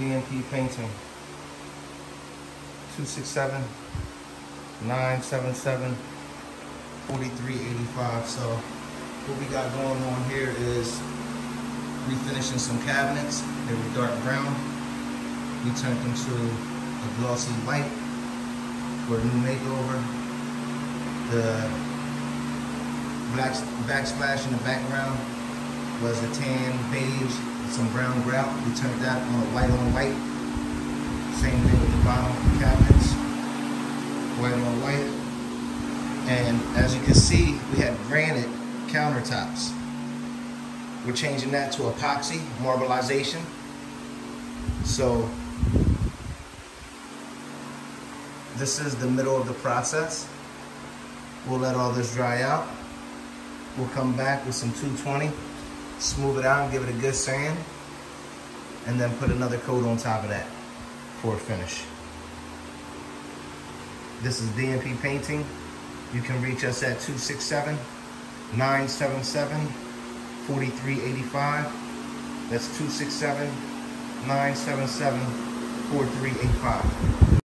D&P Painting. 267 977 4385. So, what we got going on here is refinishing some cabinets. They were dark brown. We turned them to a glossy white for a new makeover. The black backsplash in the background was a tan beige some brown grout. We turned that on a white on white. Same thing with the bottom cabinets, white on white. And as you can see, we had granite countertops. We're changing that to epoxy, marbleization. So this is the middle of the process. We'll let all this dry out. We'll come back with some 220, smooth it out give it a good sand, and then put another coat on top of that for a finish. This is D&P Painting. You can reach us at 267 977 4385. That's 267 977 4385.